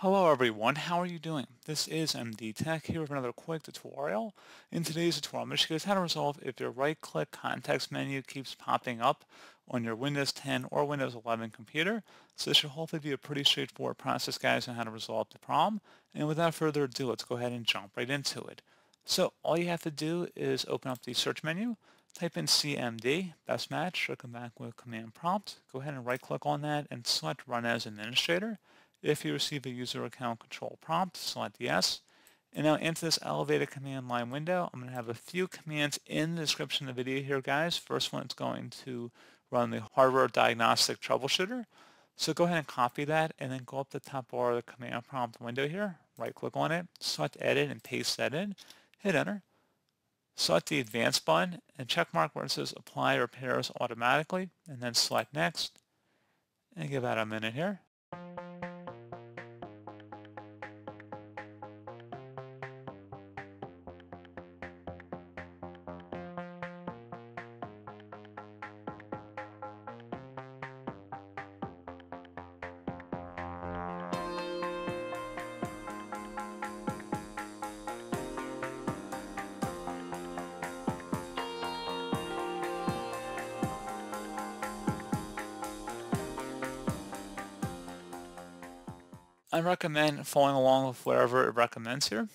Hello everyone, how are you doing? This is MD Tech here with another quick tutorial. In today's tutorial, I'm going to show you how to resolve if your right-click context menu keeps popping up on your Windows 10 or Windows 11 computer. So this should hopefully be a pretty straightforward process, guys, on how to resolve the problem. And without further ado, let's go ahead and jump right into it. So all you have to do is open up the search menu, type in CMD, best match, should come back with command prompt. Go ahead and right-click on that and select Run as Administrator. If you receive a user account control prompt, select yes. And now into this elevated command line window, I'm going to have a few commands in the description of the video here, guys. First one is going to run the hardware diagnostic troubleshooter. So go ahead and copy that and then go up the top bar of the command prompt window here, right click on it, select edit and paste that in, hit enter. Select the advanced button and check mark where it says apply repairs automatically and then select next and give that a minute here. I recommend following along with wherever it recommends here.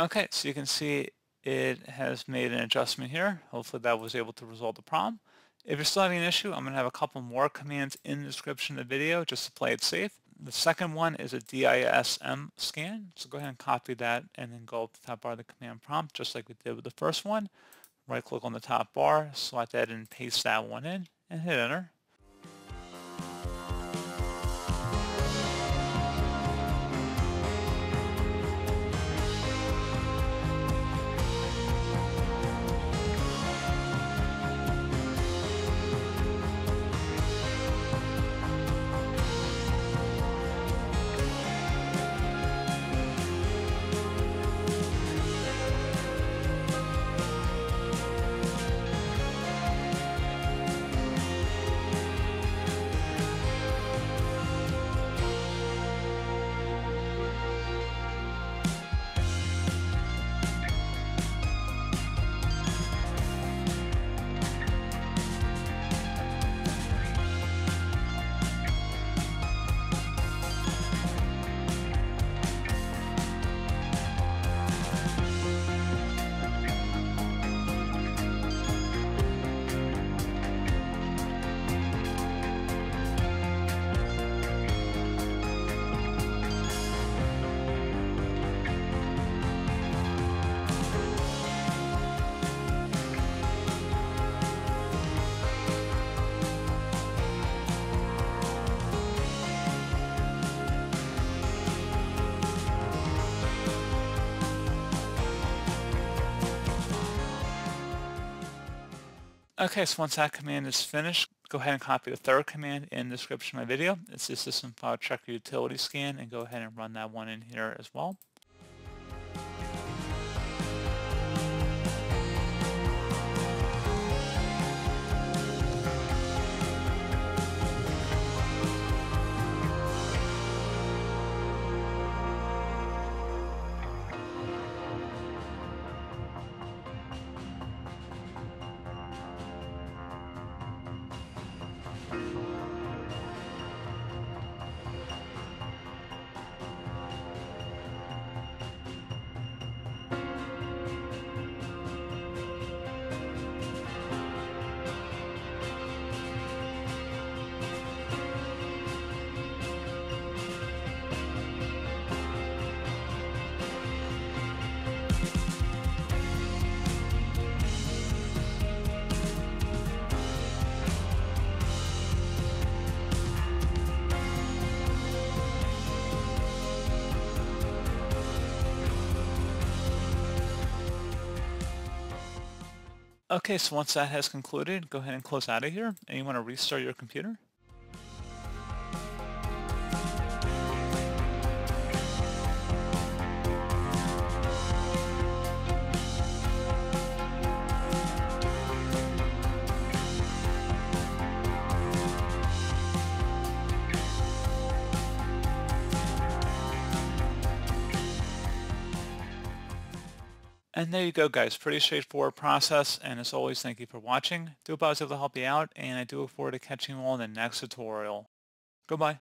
Okay, so you can see it has made an adjustment here. Hopefully that was able to resolve the problem. If you're still having an issue, I'm going to have a couple more commands in the description of the video just to play it safe. The second one is a DISM scan. So go ahead and copy that and then go up the top bar of the command prompt just like we did with the first one. Right click on the top bar, select that and paste that one in and hit enter. Okay, so once that command is finished, go ahead and copy the third command in the description of my video. It's the system file checker utility scan and go ahead and run that one in here as well. Okay, so once that has concluded, go ahead and close out of here, and you want to restart your computer. And there you go, guys. Pretty straightforward process. And as always, thank you for watching. Do hope I was able to help you out, and I do look forward to catching you all in the next tutorial. Goodbye.